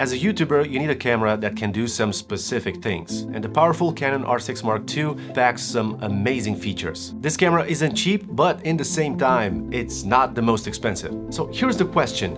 As a YouTuber, you need a camera that can do some specific things, and the powerful Canon R6 Mark II packs some amazing features. This camera isn't cheap, but in the same time, it's not the most expensive. So here's the question.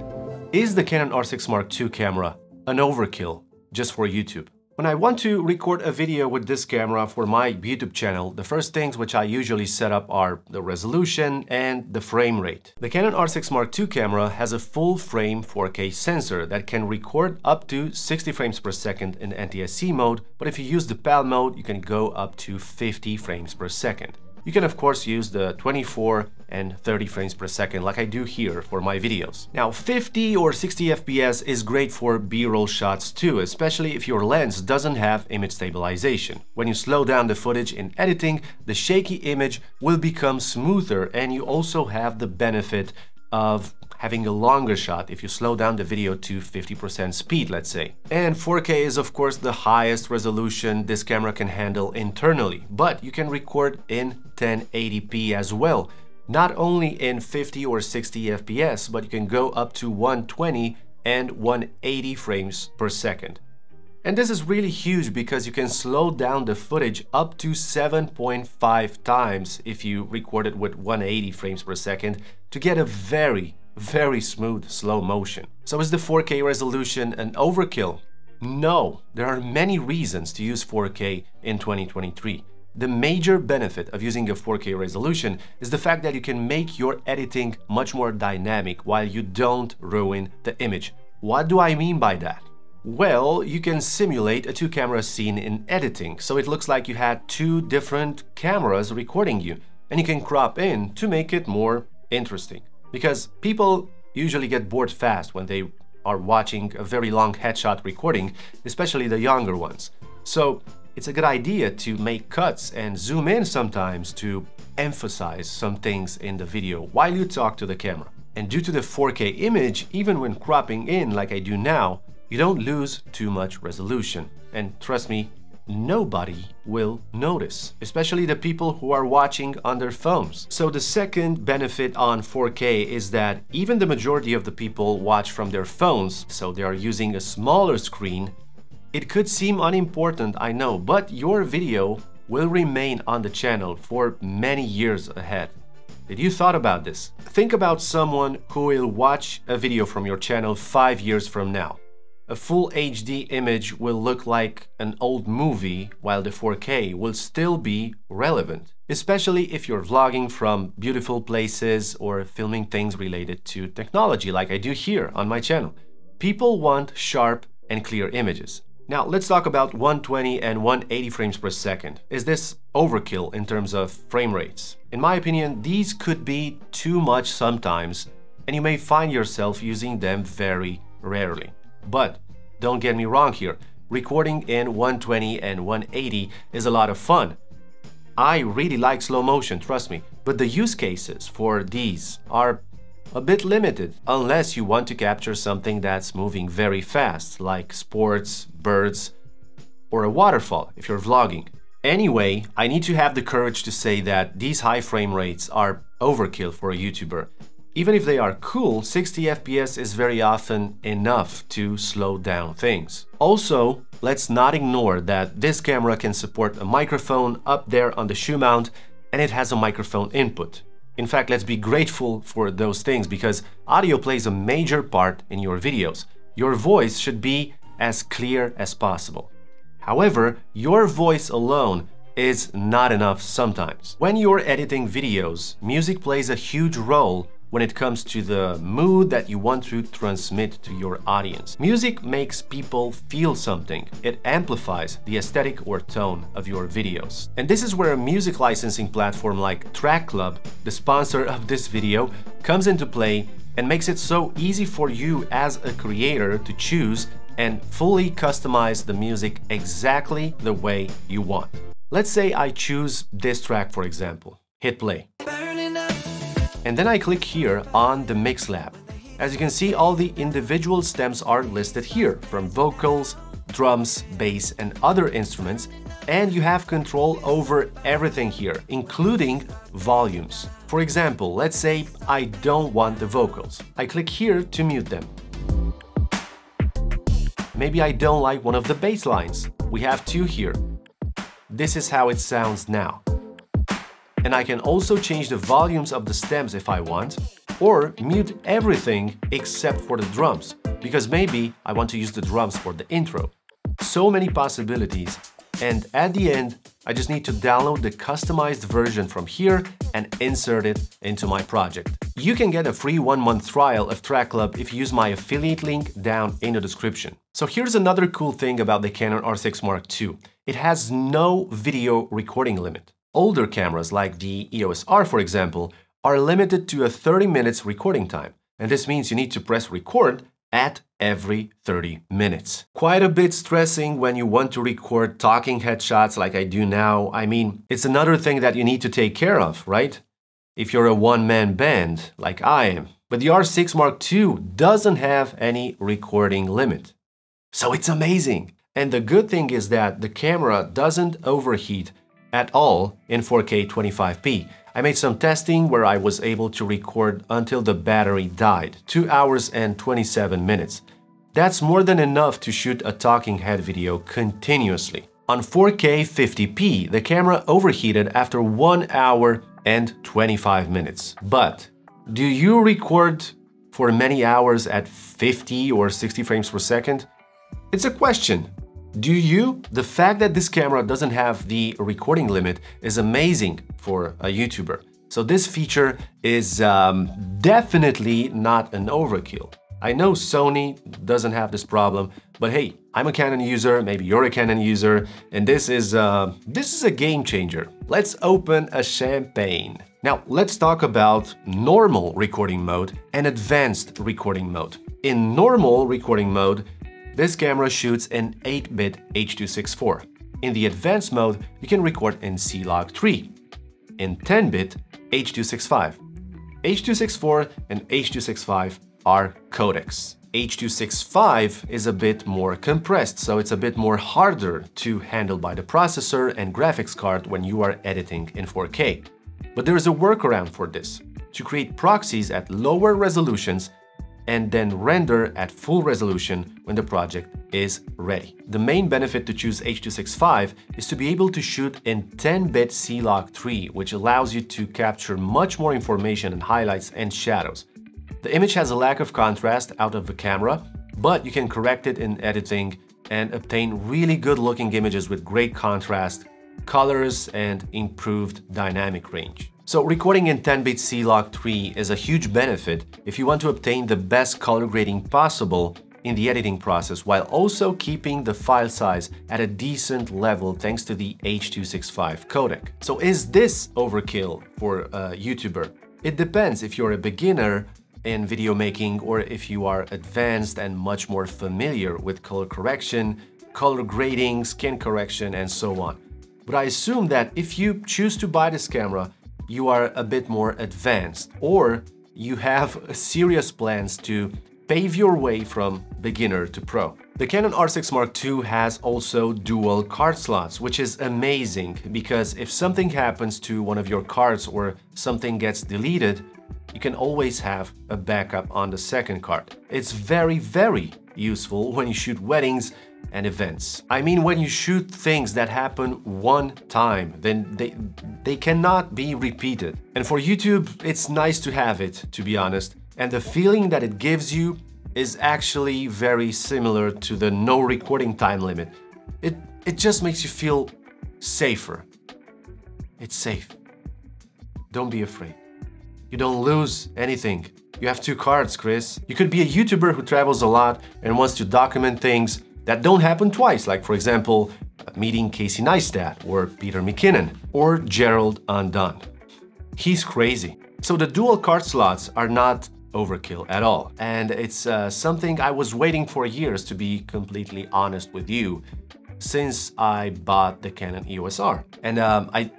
Is the Canon R6 Mark II camera an overkill just for YouTube? When I want to record a video with this camera for my YouTube channel, the first things which I usually set up are the resolution and the frame rate. The Canon R6 Mark II camera has a full frame 4K sensor that can record up to 60 frames per second in NTSC mode, but if you use the PAL mode, you can go up to 50 frames per second. You can of course use the 24 and 30 frames per second like I do here for my videos. Now 50 or 60 FPS is great for b-roll shots too, especially if your lens doesn't have image stabilization. When you slow down the footage in editing, the shaky image will become smoother and you also have the benefit of having a longer shot if you slow down the video to 50% speed, let's say. And 4K is of course the highest resolution this camera can handle internally, but you can record in 1080p as well. Not only in 50 or 60 FPS, but you can go up to 120 and 180 frames per second. And this is really huge because you can slow down the footage up to 7.5 times if you record it with 180 frames per second to get a very, very smooth slow motion. So is the 4K resolution an overkill? No, there are many reasons to use 4K in 2023. The major benefit of using a 4K resolution is the fact that you can make your editing much more dynamic while you don't ruin the image. What do I mean by that? Well, you can simulate a two-camera scene in editing, so it looks like you had two different cameras recording you, and you can crop in to make it more interesting. Because people usually get bored fast when they are watching a very long headshot recording, especially the younger ones. So it's a good idea to make cuts and zoom in sometimes to emphasize some things in the video while you talk to the camera. And due to the 4K image, even when cropping in like I do now, you don't lose too much resolution. And trust me, nobody will notice, especially the people who are watching on their phones. So the second benefit on 4K is that even the majority of the people watch from their phones, so they are using a smaller screen. It could seem unimportant, I know, but your video will remain on the channel for many years ahead. Did you thought about this? Think about someone who will watch a video from your channel five years from now. A full HD image will look like an old movie, while the 4K will still be relevant, especially if you're vlogging from beautiful places or filming things related to technology like I do here on my channel. People want sharp and clear images. Now let's talk about 120 and 180 frames per second. Is this overkill in terms of frame rates? In my opinion, these could be too much sometimes, and you may find yourself using them very rarely. But don't get me wrong here, recording in 120 and 180 is a lot of fun. I really like slow motion, trust me, but the use cases for these are a bit limited unless you want to capture something that's moving very fast, like sports, birds, or a waterfall if you're vlogging. Anyway, I need to have the courage to say that these high frame rates are overkill for a YouTuber even if they are cool, 60 FPS is very often enough to slow down things. Also, let's not ignore that this camera can support a microphone up there on the shoe mount and it has a microphone input. In fact, let's be grateful for those things because audio plays a major part in your videos. Your voice should be as clear as possible. However, your voice alone is not enough sometimes. When you're editing videos, music plays a huge role when it comes to the mood that you want to transmit to your audience. Music makes people feel something. It amplifies the aesthetic or tone of your videos. And this is where a music licensing platform like Track Club, the sponsor of this video, comes into play and makes it so easy for you as a creator to choose and fully customize the music exactly the way you want. Let's say I choose this track for example. Hit play. And then I click here on the Mix Lab. As you can see, all the individual stems are listed here, from vocals, drums, bass, and other instruments, and you have control over everything here, including volumes. For example, let's say I don't want the vocals. I click here to mute them. maybe I don't like one of the bass lines. We have two here. This is how it sounds now. And I can also change the volumes of the stems if I want, or mute everything except for the drums, because maybe I want to use the drums for the intro. So many possibilities, and at the end, I just need to download the customized version from here and insert it into my project. You can get a free one-month trial of TrackClub if you use my affiliate link down in the description. So here's another cool thing about the Canon R6 Mark II. It has no video recording limit. Older cameras like the EOS R for example are limited to a 30 minutes recording time. And this means you need to press record at every 30 minutes. Quite a bit stressing when you want to record talking headshots like I do now. I mean, it's another thing that you need to take care of, right? If you're a one-man band, like I am. But the R6 Mark II doesn't have any recording limit. So it's amazing. And the good thing is that the camera doesn't overheat at all in 4K 25p. I made some testing where I was able to record until the battery died, 2 hours and 27 minutes. That's more than enough to shoot a talking head video continuously. On 4K 50p, the camera overheated after 1 hour and 25 minutes. But do you record for many hours at 50 or 60 frames per second? It's a question. Do you? The fact that this camera doesn't have the recording limit is amazing for a YouTuber. So this feature is um, definitely not an overkill. I know Sony doesn't have this problem, but hey, I'm a Canon user, maybe you're a Canon user, and this is, uh, this is a game changer. Let's open a champagne. Now, let's talk about normal recording mode and advanced recording mode. In normal recording mode, this camera shoots in 8-bit H.264. In the advanced mode, you can record in C-Log 3. In 10-bit, H.265. H.264 and H.265 are codecs. H.265 is a bit more compressed, so it's a bit more harder to handle by the processor and graphics card when you are editing in 4K. But there is a workaround for this, to create proxies at lower resolutions and then render at full resolution when the project is ready. The main benefit to choose H.265 is to be able to shoot in 10-bit C-Log 3, which allows you to capture much more information and highlights and shadows. The image has a lack of contrast out of the camera, but you can correct it in editing and obtain really good looking images with great contrast, colors, and improved dynamic range. So recording in 10-bit C-Log 3 is a huge benefit if you want to obtain the best color grading possible in the editing process while also keeping the file size at a decent level thanks to the H.265 codec. So is this overkill for a YouTuber? It depends if you're a beginner in video making or if you are advanced and much more familiar with color correction, color grading, skin correction, and so on. But I assume that if you choose to buy this camera, you are a bit more advanced or you have serious plans to pave your way from beginner to pro. The Canon R6 Mark II has also dual card slots, which is amazing because if something happens to one of your cards or something gets deleted, you can always have a backup on the second card. It's very, very useful when you shoot weddings and events. I mean, when you shoot things that happen one time, then they, they cannot be repeated. And for YouTube, it's nice to have it, to be honest. And the feeling that it gives you is actually very similar to the no recording time limit. It, it just makes you feel safer. It's safe. Don't be afraid. You don't lose anything. You have two cards, Chris. You could be a YouTuber who travels a lot and wants to document things that don't happen twice, like for example, meeting Casey Neistat or Peter McKinnon or Gerald Undone. He's crazy. So the dual card slots are not overkill at all. And it's uh, something I was waiting for years to be completely honest with you since I bought the Canon EOS R. And um, I,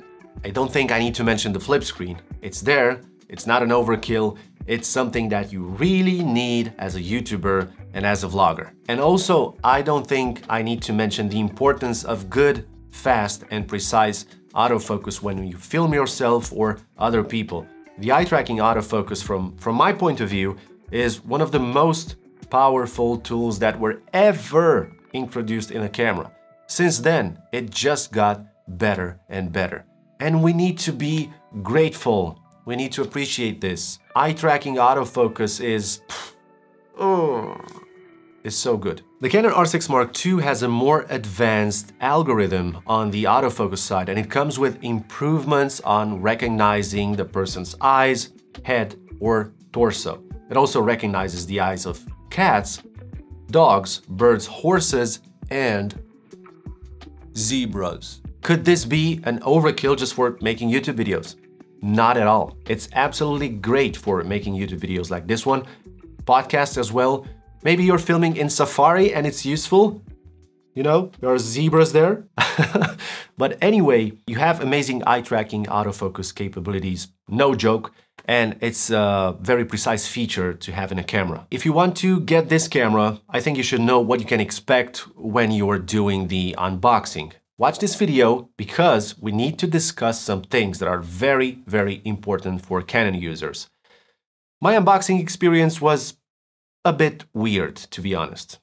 I don't think I need to mention the flip screen. It's there, it's not an overkill, it's something that you really need as a YouTuber and as a vlogger. And also, I don't think I need to mention the importance of good, fast and precise autofocus when you film yourself or other people. The eye tracking autofocus from, from my point of view is one of the most powerful tools that were ever introduced in a camera. Since then, it just got better and better. And we need to be grateful. We need to appreciate this. Eye tracking autofocus is... oh, is so good. The Canon R6 Mark II has a more advanced algorithm on the autofocus side and it comes with improvements on recognizing the person's eyes, head or torso. It also recognizes the eyes of cats, dogs, birds, horses and zebras. Could this be an overkill just for making YouTube videos? Not at all. It's absolutely great for making YouTube videos like this one, podcasts as well. Maybe you're filming in Safari and it's useful. You know, there are zebras there. but anyway, you have amazing eye tracking autofocus capabilities, no joke and it's a very precise feature to have in a camera. If you want to get this camera, I think you should know what you can expect when you're doing the unboxing. Watch this video because we need to discuss some things that are very, very important for Canon users. My unboxing experience was a bit weird, to be honest.